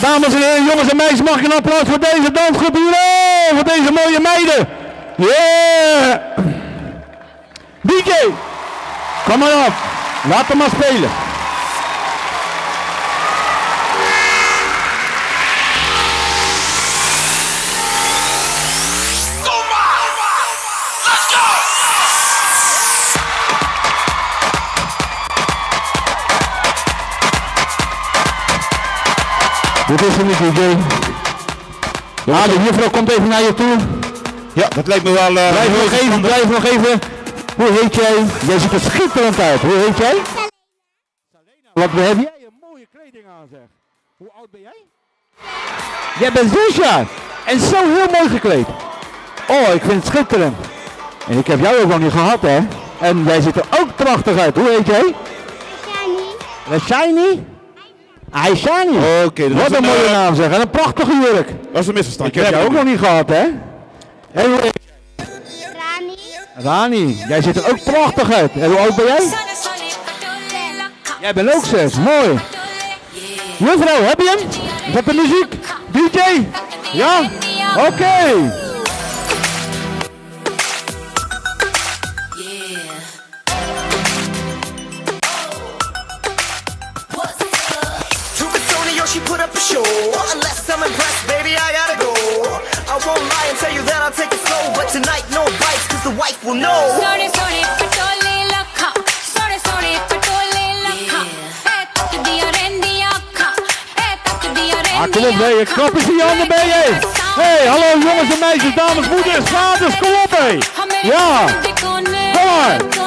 Dames en heren, jongens en meisjes, mag ik een applaus voor deze dansgroep hier? Oh, voor deze mooie meiden. Yeah! DJ, kom maar op. Laat hem maar spelen. Dit is hem niet, DJ. Ah, de juffrouw komt even naar je toe. Ja, dat lijkt me wel... Uh, blijf nog even, blijf nog even. Hoe heet jij? Jij ziet er schitterend uit. Hoe heet jij? Wat heb jij een mooie kleding aan zeg. Hoe oud ben jij? Jij bent zes jaar. En zo heel mooi gekleed. Oh, ik vind het schitterend. En ik heb jou ook nog niet gehad, hè? En jij ziet er ook prachtig uit. Hoe heet jij? Shiny. Shiny? Aishani. Oké, okay, Wat een, mooie uh, naam zeg. En een prachtige jurk. Dat is een misverstand. Ik heb jou ook nog niet gehad, hè? En hoe Rani. Rani, jij ziet er ook prachtig uit. En hoe oud ben jij? Jij bent ook zes. Mooi. Juffrouw, heb je hem? Zet de muziek. DJ? Ja? Oké. Okay. She put up a show Unless I'm impressed, baby, I gotta go I won't lie and tell you that I'll take it slow But tonight, no bites, cause the wife will know Sorry, sorry, patole lakha Sorry, sorry, patole lakha Hey, tak diya rendiya akha Hey, tak diya rendiya Ah, kom op, ben je. Klap eens in je handen, ben je. Hey, hallo jongens en meisjes, dames, moeders, vaders, kom op, hé. Ja. Kom maar.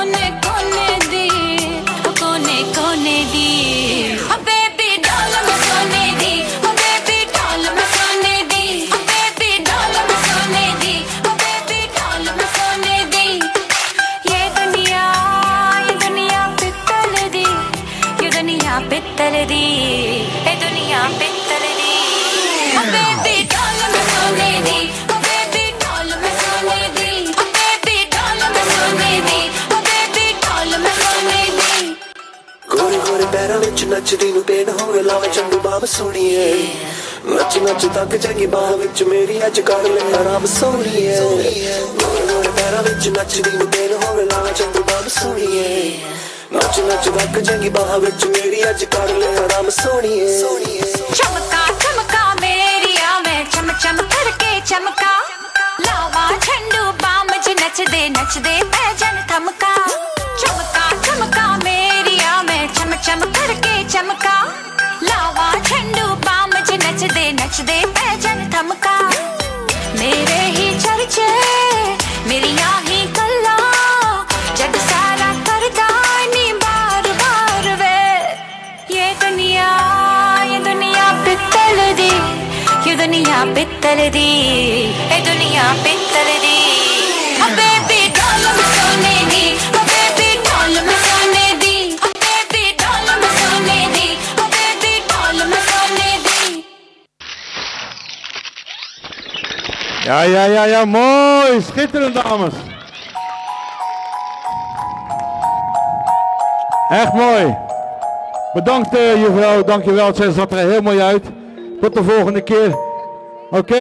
Me sone di Oh, baby, doll, me sone di ਗੋਰੇ ਗੋਰੇ ਪੈਰਾਂ ਵਿੱਚ ਨੱਚਦੀ ਨੂੰ ਪੇਨ ਹੋਵੇ ਲਾਵੇ ਚੰਦੂ ਬਾਬ ਸੋਣੀਏ ਨੱਚ ਨੱਚ ਤੱਕ ਜਾਗੀ ਬਾਹ ਵਿੱਚ ਮੇਰੀ ਅੱਜ ਕਰ ਲੈ ਆਰਾਮ ਸੋਣੀਏ ਗੋਰੇ ਗੋਰੇ ਪੈਰਾਂ ਵਿੱਚ ਨੱਚਦੀ ਨੂੰ ਪੇਨ ਹੋਵੇ ਲਾਵੇ ਚੰਦੂ ਬਾਬ ਸੋਣੀਏ ਨੱਚ ਨੱਚ ਰੱਖ ਜੰਗੀ ਬਾਹਾਂ ਵਿੱਚ ਮੇਰੀ ਅੱਜ ਕਰ ਲੈ ਆਰਾਮ ਸੋਣੀਏ ਚਮਕਾ ਚਮਕਾ ਮੇਰੀਆ ਮੈਂ ਚਮ ਚਮ ਕਰਕੇ ਚਮਕਾ ਲਾਵਾ ਛੰਡੂ ਬਾਮ ਜ ਨੱਚਦੇ ਨੱਚਦੇ दुनिया पित्तल दी ये दुनिया पित्तल दी ओ बेबी डॉल में सोने दी ओ बेबी डॉल में सोने दी ओ बेबी डॉल में सोने दी ओ बेबी डॉल में सोने दी Ja, ja, ja, ja, mooi. Schitterend, dames. Echt mooi. Bedankt, uh, juffrouw. Dankjewel. Het zat er heel mooi uit. Tot de volgende keer. Okay.